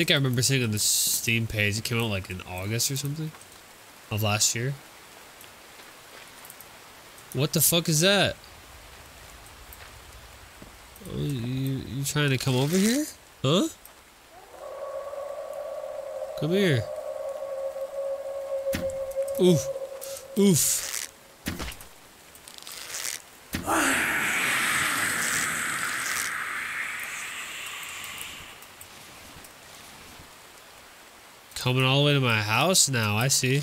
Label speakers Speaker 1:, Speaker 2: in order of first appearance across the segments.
Speaker 1: think I remember seeing on the Steam page it came out like in August or something of last year. What the fuck is that? Oh, you you trying to come over here? Huh? Come here. Oof. Oof. Coming all the way to my house now, I see.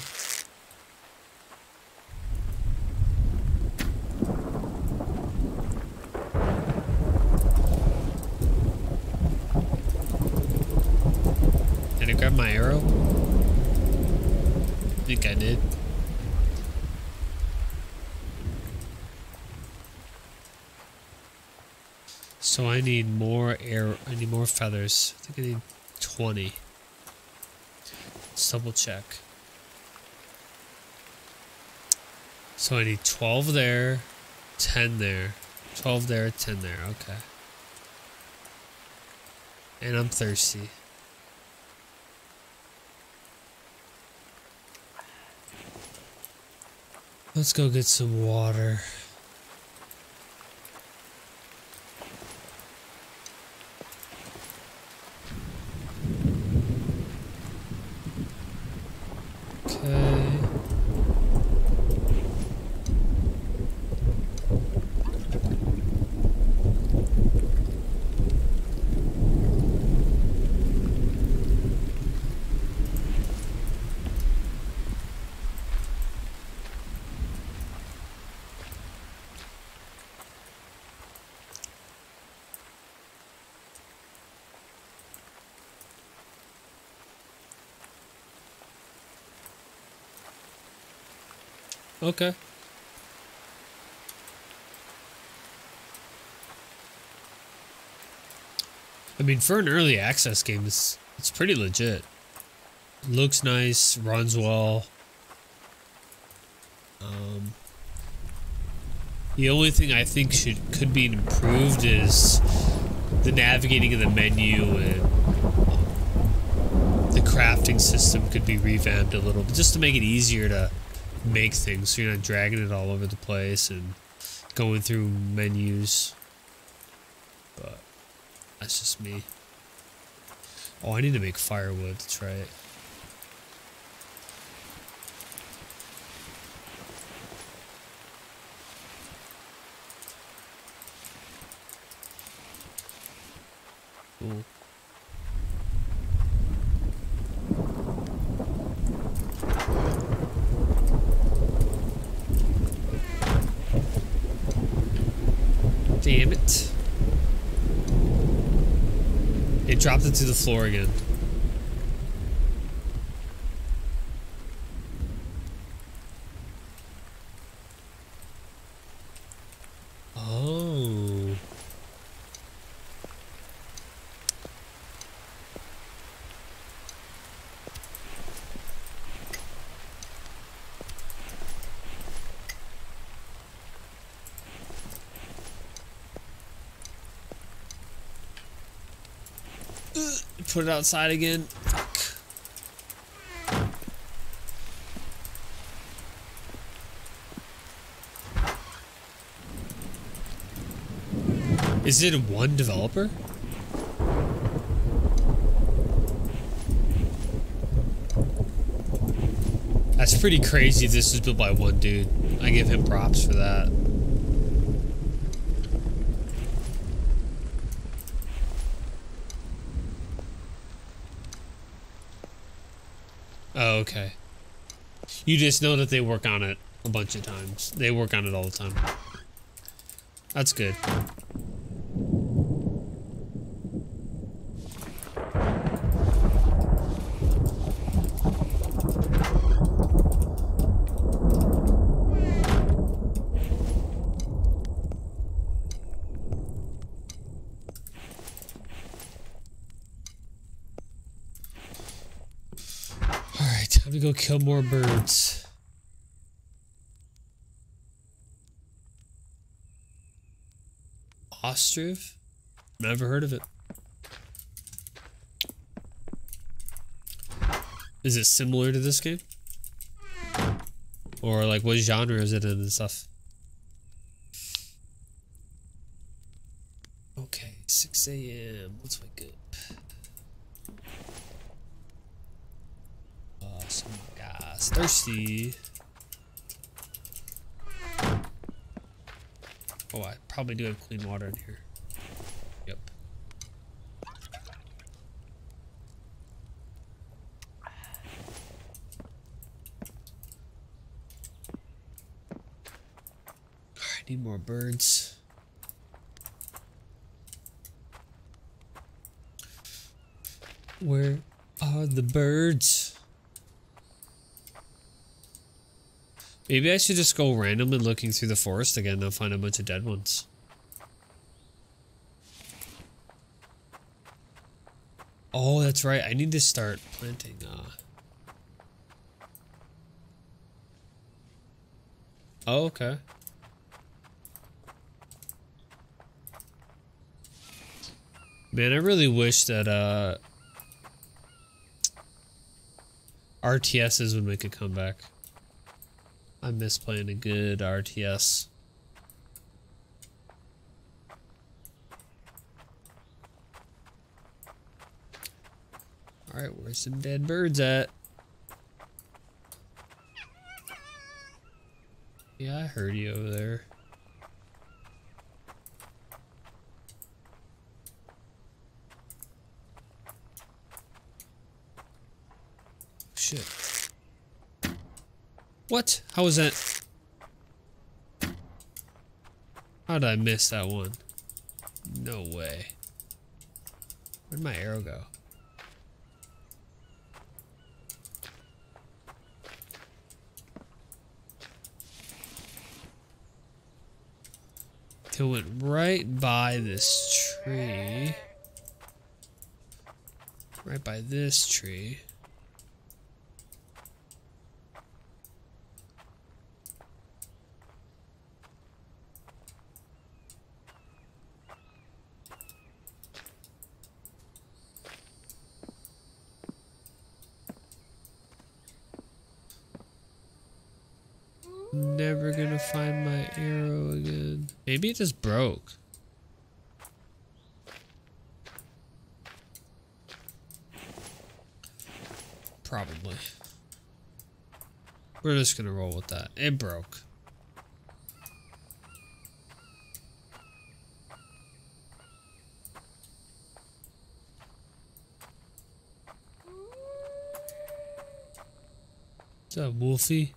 Speaker 1: Did I grab my arrow? I think I did. So I need more air. I need more feathers. I think I need 20. Let's double check. So I need 12 there, 10 there, 12 there, 10 there. Okay. And I'm thirsty. Let's go get some water. Okay. I mean, for an early access game, it's, it's pretty legit. Looks nice, runs well. Um, the only thing I think should could be improved is the navigating of the menu and the crafting system could be revamped a little just to make it easier to make things so you're not dragging it all over the place and going through menus. But that's just me. Oh, I need to make firewood, that's right. Cool. Damn it. It dropped it to the floor again. Oh. Put it outside again. Fuck. Is it one developer? That's pretty crazy this was built by one dude. I give him props for that. Oh, okay. You just know that they work on it a bunch of times. They work on it all the time. That's good. Time to go kill more birds. Ostriv? Never heard of it. Is it similar to this game? Or like what genre is it in and stuff? Okay, 6 a.m. Let's wake up. Awesome guys. Thirsty. Oh, I probably do have clean water in here. Yep. I need more birds. Where are the birds? Maybe I should just go randomly looking through the forest again and find a bunch of dead ones. Oh, that's right. I need to start planting. Uh... Oh, okay. Man, I really wish that uh, RTSs would make a comeback. I miss playing a good RTS. Alright, where's some dead birds at? Yeah, I heard you over there. Shit. What? How was that? How did I miss that one? No way. Where'd my arrow go? It went right by this tree. Right by this tree. Never gonna find my arrow again. Maybe it just broke. Probably. We're just gonna roll with that. It broke. What's up, Wolfie?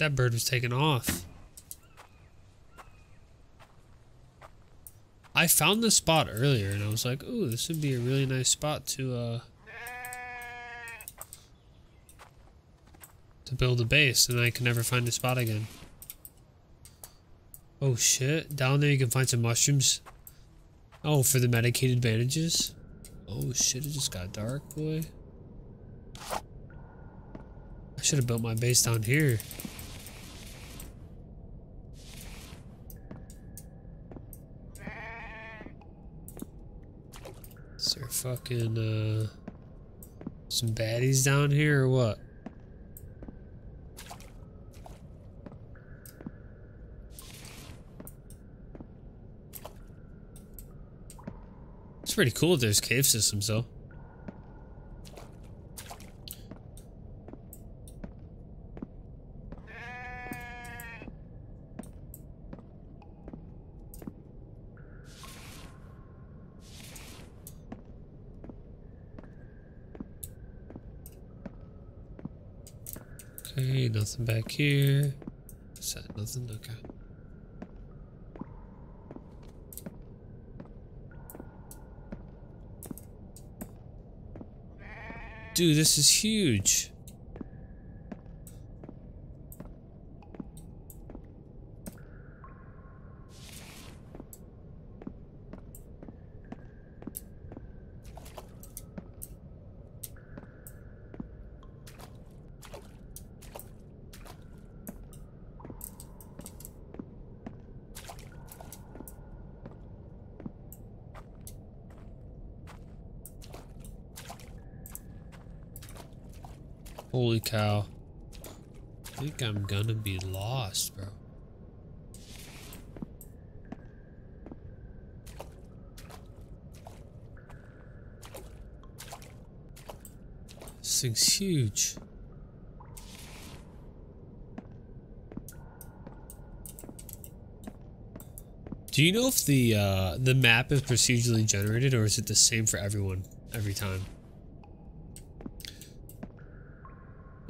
Speaker 1: That bird was taken off. I found this spot earlier and I was like, ooh, this would be a really nice spot to, uh, to build a base and I can never find the spot again. Oh shit, down there you can find some mushrooms. Oh, for the medicated bandages? Oh shit, it just got dark, boy. I should have built my base down here. Fucking, uh, some baddies down here or what? It's pretty cool there's cave systems though. Okay, nothing back here. that nothing? Okay. Dude, this is huge. Holy cow. I think I'm gonna be lost, bro. This thing's huge. Do you know if the uh, the map is procedurally generated or is it the same for everyone every time?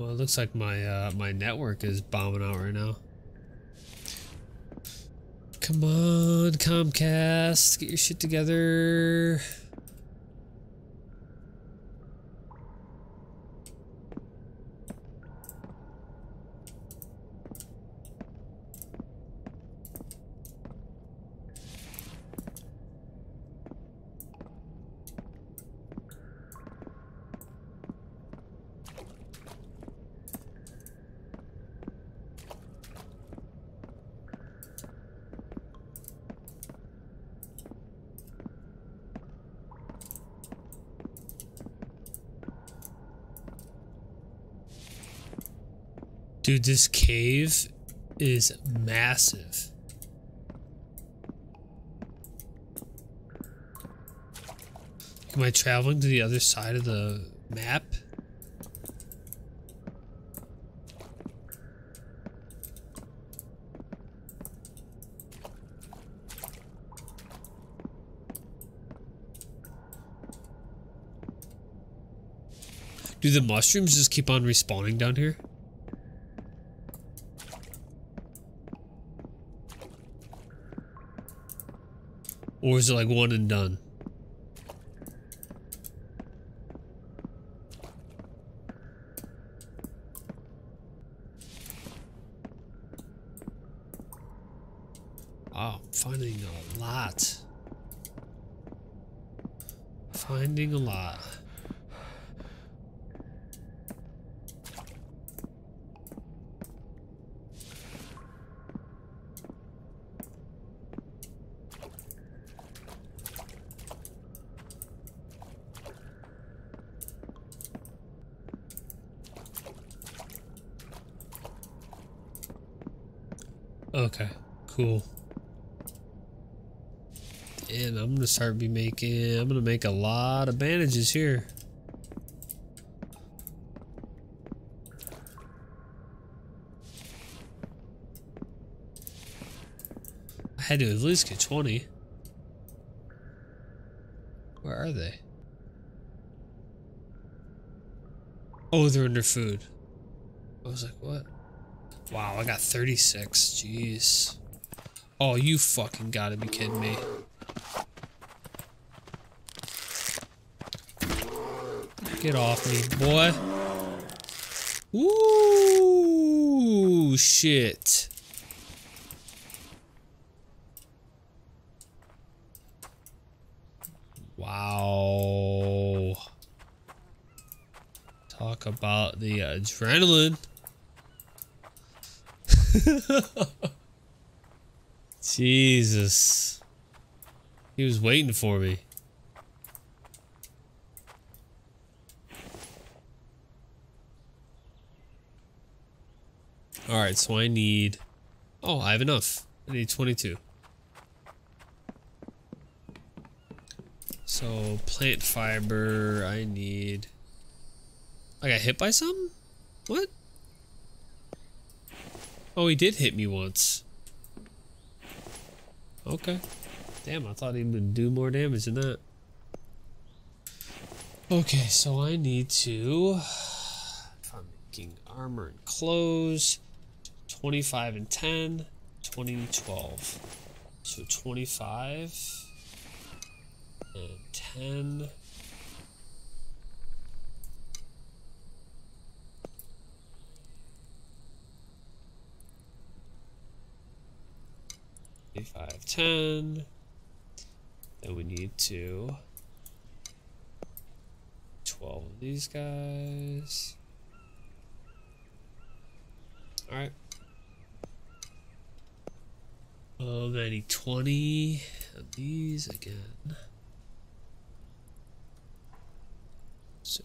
Speaker 1: Well, it looks like my uh, my network is bombing out right now. Come on, Comcast, get your shit together. Dude, this cave is massive. Am I traveling to the other side of the map? Do the mushrooms just keep on respawning down here? Or is it like one and done? Oh, I'm finding a lot. Finding a lot. Okay, cool. And I'm gonna start be making, I'm gonna make a lot of bandages here. I had to at least get 20. Where are they? Oh, they're under food. I was like, what? Wow, I got 36. Jeez. Oh, you fucking gotta be kidding me. Get off me, boy. Ooh, shit. Wow. Talk about the adrenaline. Jesus. He was waiting for me. Alright, so I need... Oh, I have enough. I need 22. So, plant fiber, I need... I got hit by something? What? Oh, he did hit me once. Okay. Damn, I thought he would do more damage than that. Okay, so I need to... If I'm making armor and clothes, 25 and 10, 20 and 12. So 25 and 10. Five, ten. Then we need to 12 of these guys. Alright. Um, I need 20 of these again. So,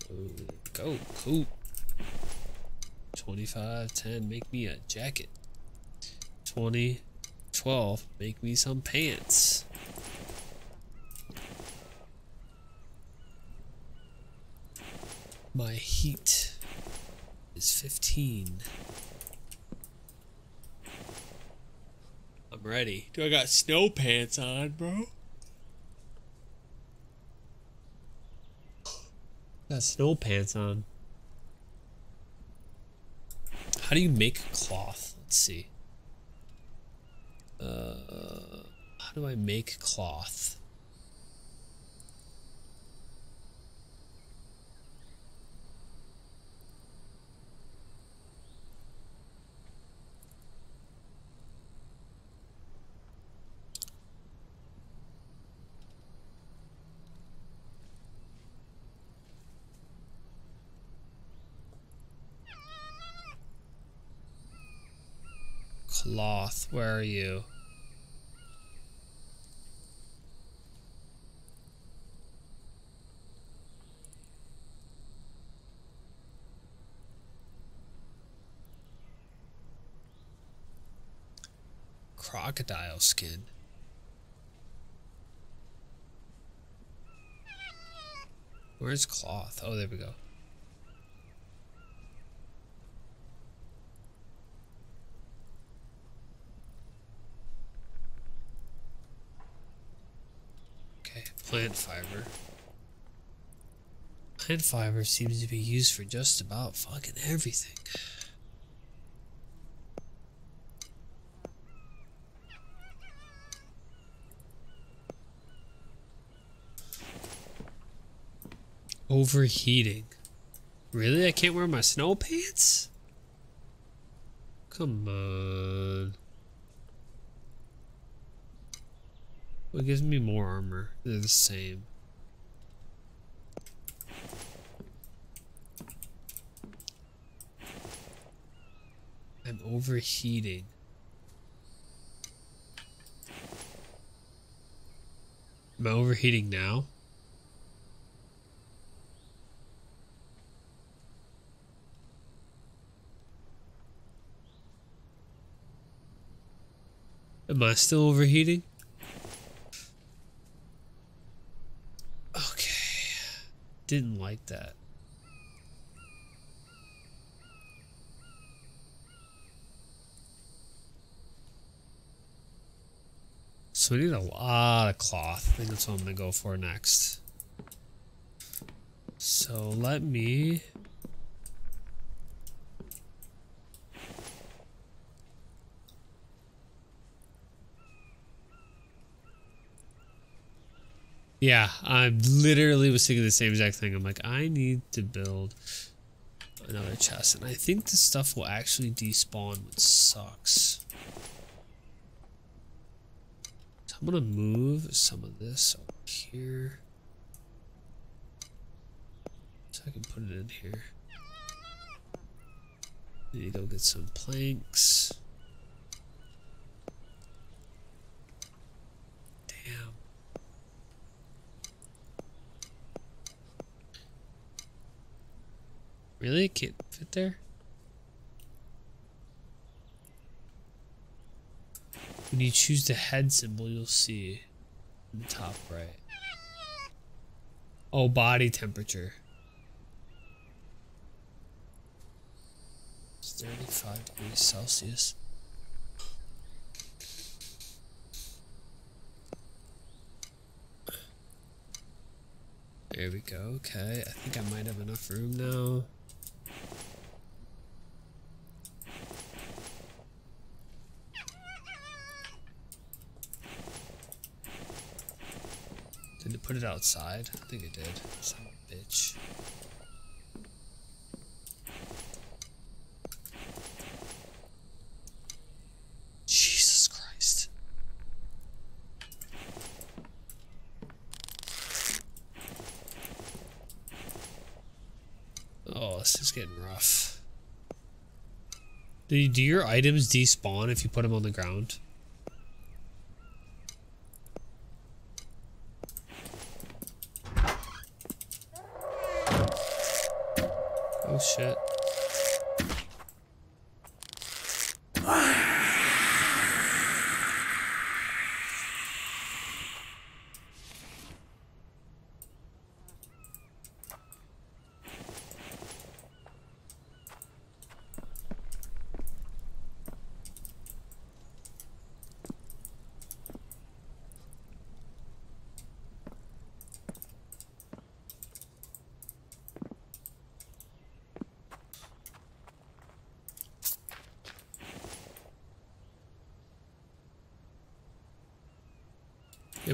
Speaker 1: go, cool. 25, 10, make me a jacket. 20, 12, make me some pants. My heat is 15. I'm ready. Do I got snow pants on, bro? Got snow pants on. How do you make cloth? Let's see. Uh, how do I make cloth? Cloth, where are you? Crocodile skin. Where's cloth? Oh, there we go. Plant fiber. Plant fiber seems to be used for just about fucking everything. Overheating. Really? I can't wear my snow pants? Come on. What gives me more armor? They're the same. I'm overheating. Am I overheating now? Am I still overheating? Didn't like that. So we need a lot of cloth. I think that's what I'm going to go for next. So let me... Yeah, I literally was thinking the same exact thing. I'm like, I need to build another chest. And I think this stuff will actually despawn, which sucks. So I'm to move some of this over here. So I can put it in here. Need to go get some planks. Really? Can't fit there? When you choose the head symbol, you'll see in the top right. Oh, body temperature. It's 35 degrees Celsius. There we go. Okay, I think I might have enough room now. Put it outside? I think it did. A bitch. Jesus Christ. Oh, this is getting rough. Do, do your items despawn if you put them on the ground? Oh shit.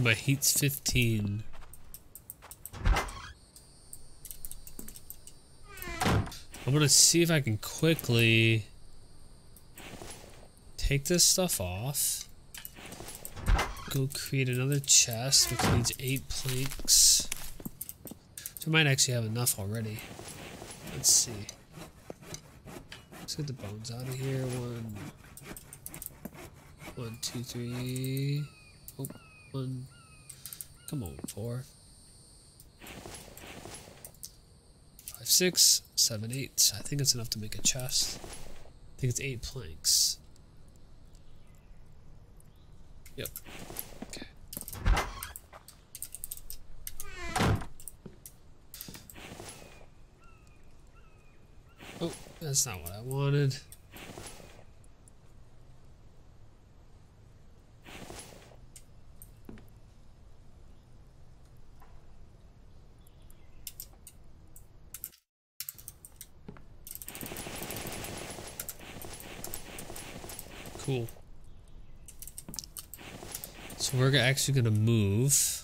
Speaker 1: Yeah, my heat's 15. I'm gonna see if I can quickly take this stuff off. Go create another chest, which needs eight planks. So I might actually have enough already. Let's see. Let's get the bones out of here. One, one, two, three. Oh, one. Come on, four. Five, six, seven, eight. I think it's enough to make a chest. I think it's eight planks. Yep. Okay. Oh, that's not what I wanted. Cool. So we're actually going to move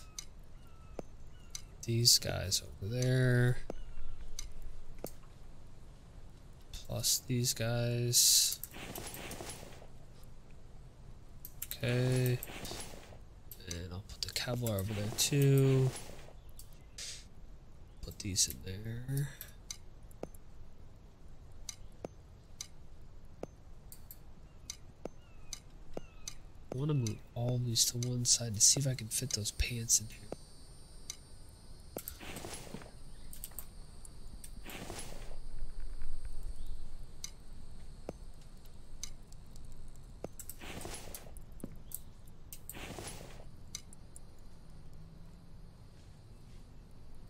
Speaker 1: these guys over there. Plus these guys. Okay. And I'll put the Kevlar over there too. Put these in there. I want to move all these to one side to see if I can fit those pants in here.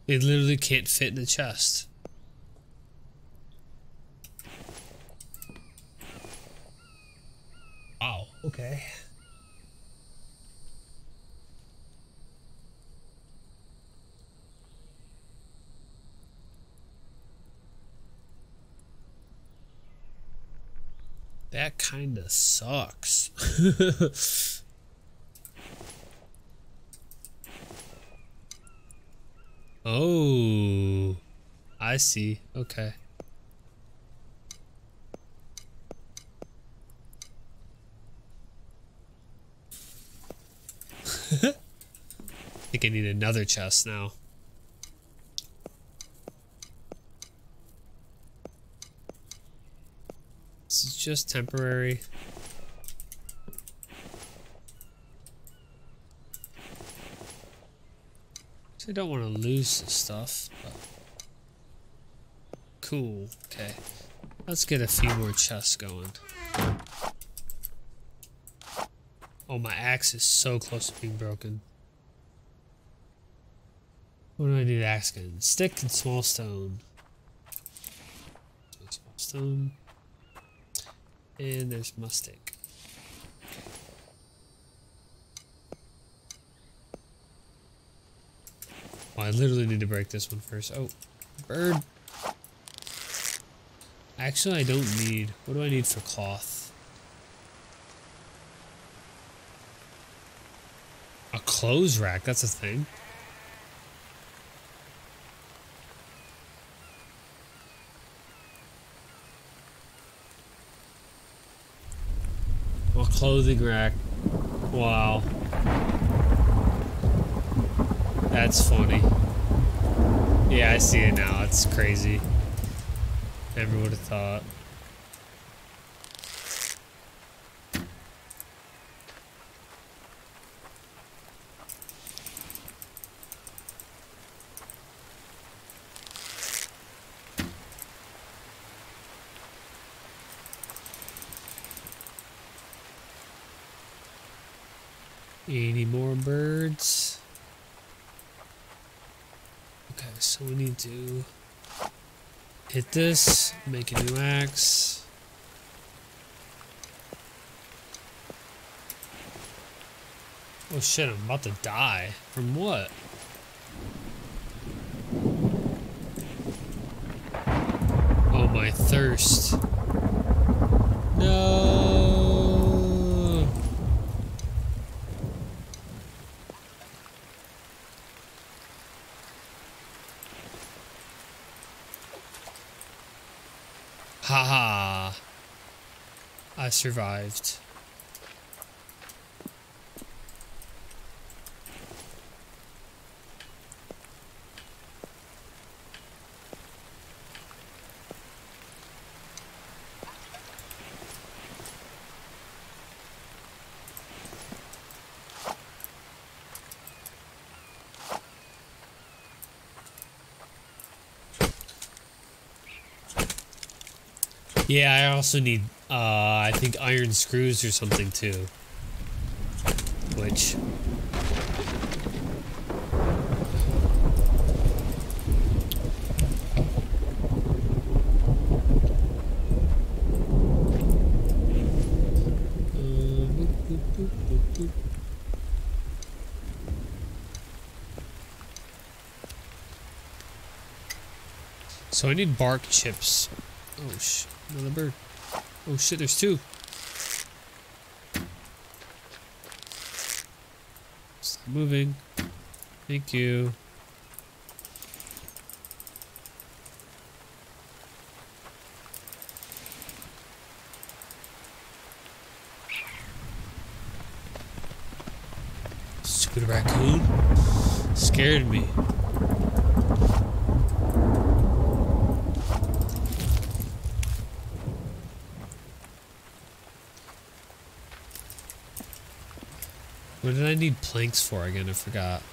Speaker 1: It literally can't fit in the chest. Wow, okay. That kinda sucks. oh, I see. Okay. I think I need another chest now. This is just temporary. I don't want to lose this stuff, but... Cool, okay. Let's get a few more chests going. Oh, my axe is so close to being broken. What do I need axe again? Stick and small stone. Small stone. And there's Mustang. Oh, I literally need to break this one first. Oh, bird. Actually, I don't need... What do I need for cloth? A clothes rack, that's a thing. A clothing rack. Wow. That's funny. Yeah, I see it now. It's crazy. Never would have thought. Any more birds? Okay, to hit this, make a new axe. Oh shit, I'm about to die. From what? Oh, my thirst. No. Haha. I survived. Yeah, I also need, uh, I think iron screws or something too. Which... So I need bark chips. Oh shit. Another bird. Oh shit, there's two. Stop moving. Thank you. Stupid raccoon. Scared me. I need planks for again? I forgot.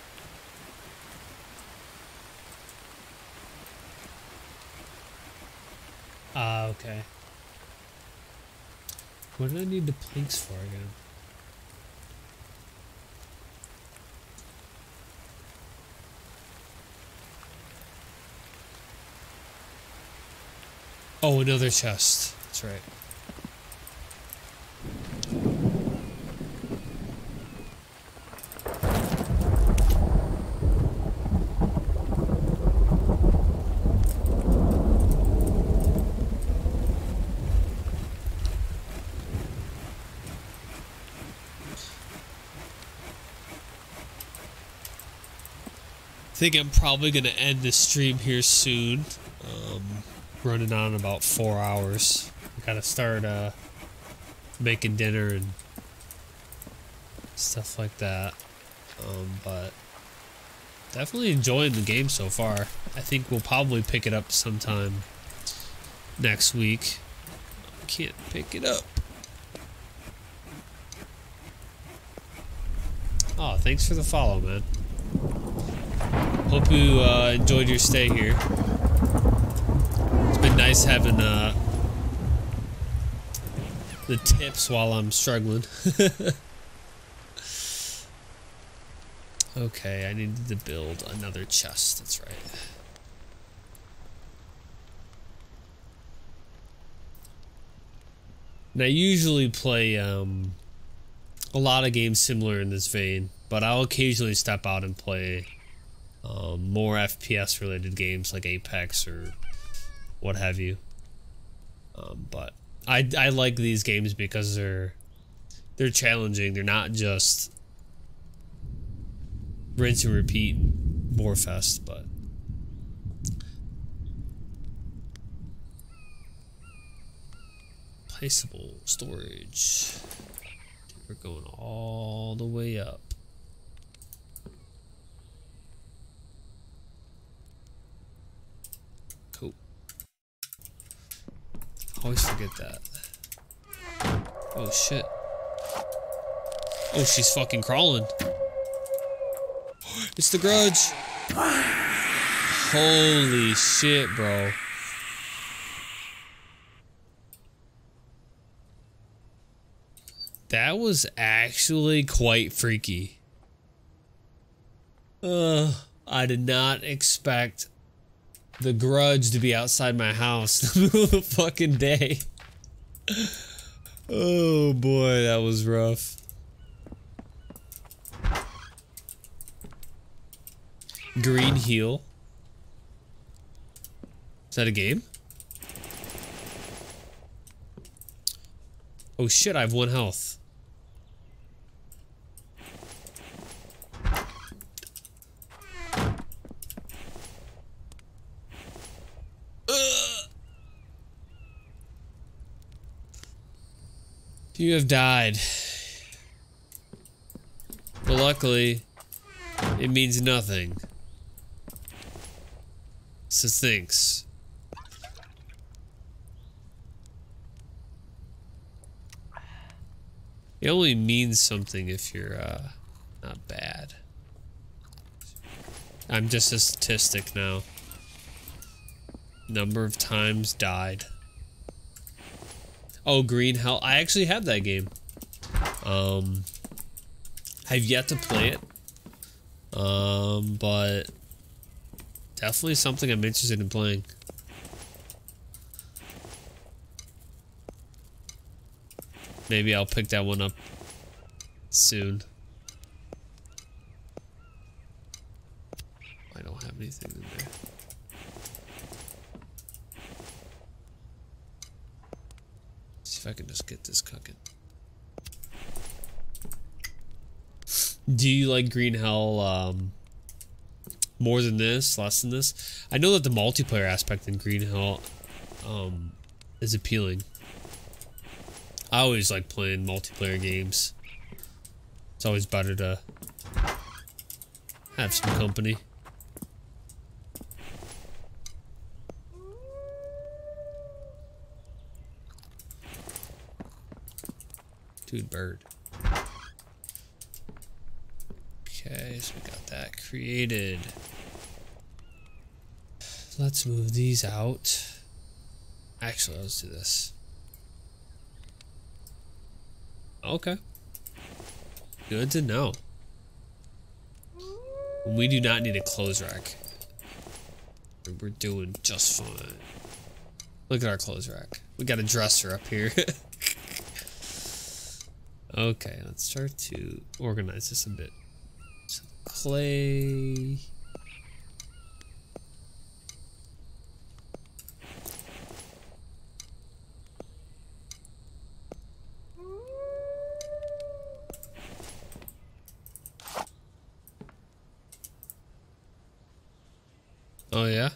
Speaker 1: Ah, uh, okay. What do I need the planks for again? Oh, another chest. That's right. Think I'm probably going to end the stream here soon. Um, running on about four hours. Got to start uh, making dinner and stuff like that. Um, but definitely enjoying the game so far. I think we'll probably pick it up sometime next week. Can't pick it up. Oh, thanks for the follow, man. Hope you uh, enjoyed your stay here. It's been nice having uh, the tips while I'm struggling. okay, I needed to build another chest. That's right. And I usually play um, a lot of games similar in this vein, but I'll occasionally step out and play um, more FPS related games like Apex or what have you. Um, but I, I like these games because they're they're challenging. They're not just rinse and repeat more fest, but placeable storage. We're going all the way up. Always forget that. Oh shit. Oh, she's fucking crawling. It's the grudge. Holy shit, bro. That was actually quite freaky. Uh, I did not expect the grudge to be outside my house the middle of the fucking day. Oh boy, that was rough. Green heal. Is that a game? Oh shit, I have one health. You have died. But luckily, it means nothing. So thanks. It only means something if you're uh, not bad. I'm just a statistic now. Number of times died. Oh, Green Hell. I actually have that game. Um, I've yet to play it. Um, but definitely something I'm interested in playing. Maybe I'll pick that one up soon. I don't have anything in there. See if I can just get this cooking. Do you like Green Hell um, more than this, less than this? I know that the multiplayer aspect in Green Hell um, is appealing. I always like playing multiplayer games. It's always better to have some company. Dude, bird. Okay, so we got that created. Let's move these out. Actually, let's do this. Okay. Good to know. We do not need a clothes rack. We're doing just fine. Look at our clothes rack. We got a dresser up here. okay, let's start to organize this a bit. So clay. Oh yeah?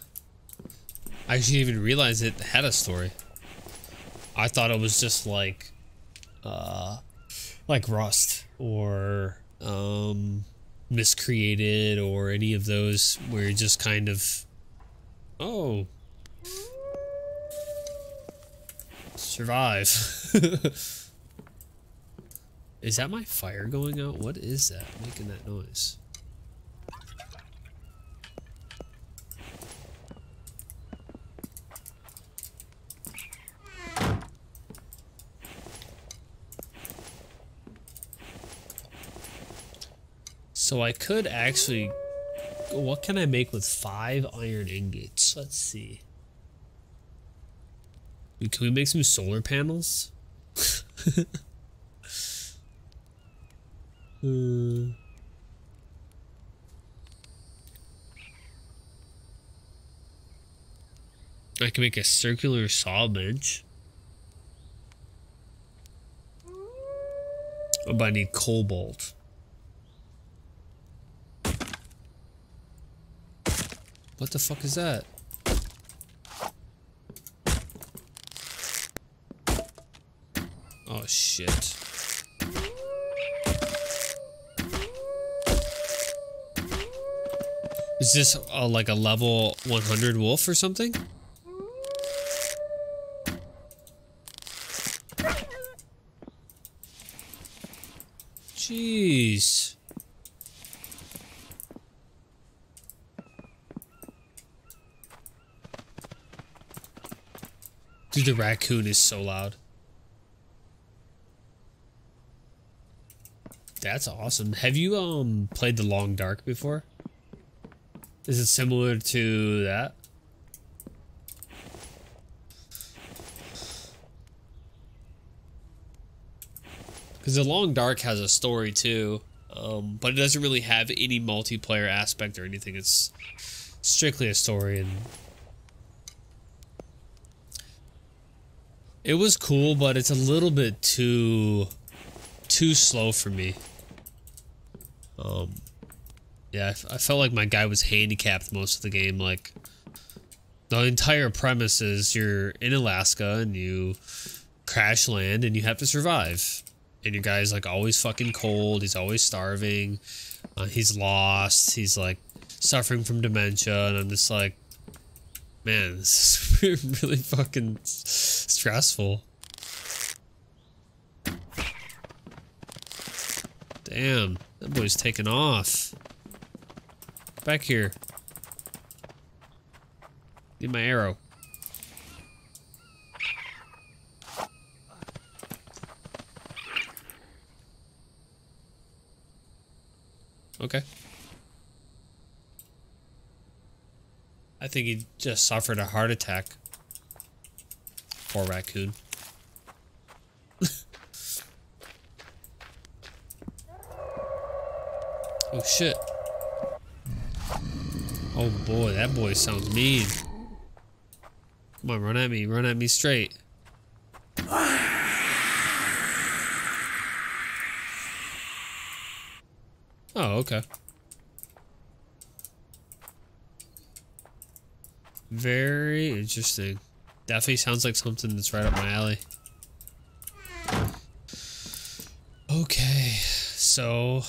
Speaker 1: I didn't even realize it had a story. I thought it was just like uh like Rust or um miscreated or any of those where you just kind of oh survive. Is that my fire going out? What is that? Making that noise So I could actually... What can I make with five iron ingots? Let's see. Can we make some solar panels? uh, I can make a circular saw bench. Oh, but I need cobalt. What the fuck is that? Oh shit. Is this uh, like a level 100 wolf or something? Jeez. Dude, the raccoon is so loud. That's awesome. Have you um played The Long Dark before? Is it similar to that? Because The Long Dark has a story too, um, but it doesn't really have any multiplayer aspect or anything. It's strictly a story and It was cool, but it's a little bit too too slow for me. Um, yeah, I, felt like my guy was handicapped most of the game. Like, the entire premise is you're in Alaska and you crash land and you have to survive. And your guy's like always fucking cold. He's always starving. Uh, he's lost. He's like suffering from dementia. And I'm just like, man, this is really fucking stressful. Damn, that boy's taking off. Back here. Need my arrow. Okay. Think he just suffered a heart attack. Poor raccoon. oh shit. Oh boy, that boy sounds mean. Come on, run at me, run at me straight. Oh, okay. Very interesting. Definitely sounds like something that's right up my alley. Okay, so